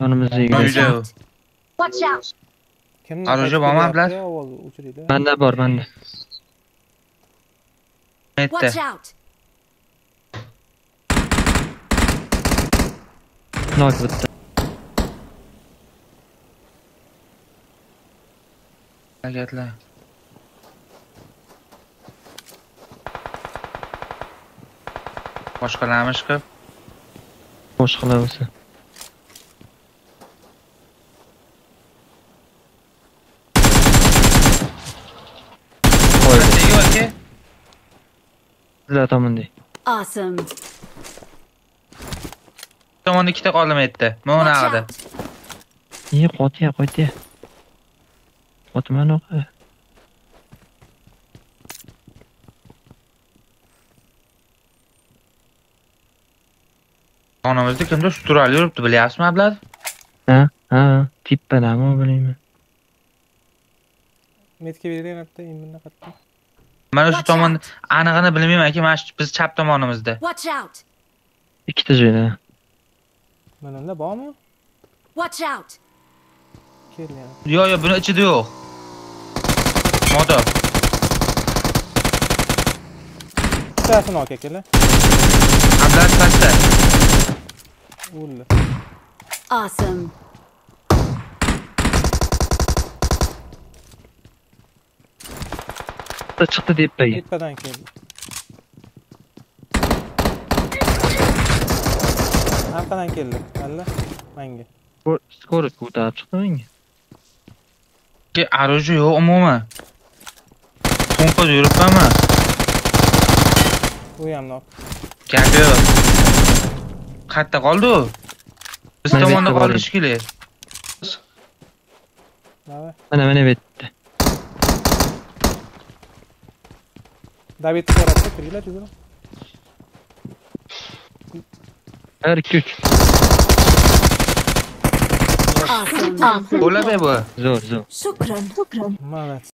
Önümüzde yürüyor. Önce o. Watch out. Kimin Aracı katkılı bana yaptığı bırak. o ucuydu. Bende var bende. Nette. Watch out. Knock bitti. Hareketler. Boş kalamış kız. Boş kalaması. Sizlar tomondek. Awesome! Tomonda ikkita qoldim aytdi. Mana out! Iyi, qo'tiya, qo'tiya. Qo'timan o'qi. Xonamizda kimdir sutural yuribdi, bilyapsizmi ablah? Ha, ha, tippadami bilmayman. Metga bitta, endi naqatda. Mana shu tomon anig'ini bilmayman aka, mana shu biz chap tomonimizda. Watch out! Ikkita joyda. Mana bormi? Watch out! Yo'q, yo'q, buni ichida yo'q. Motor. Bittasini ol akalar. Ablah pastda. O'ldi. Awesome! Bitta chiqdi tepaga. Tepadan keldi. Arqadan keldi. Alla. Menga. Skorost ko'tarib chiqdi menga. Ki оружие yo'q umuman. To'nqida yuribmanmi? U ham nok. Gap yo'q. Qayerda qoldi u? Biz tomonda qolishi kerak. Mana mana bu yerda. David tarafta kriyle çizelim. Her 2 3. Kolay be bu. Zor zor. Şükran. Şükran. Evet.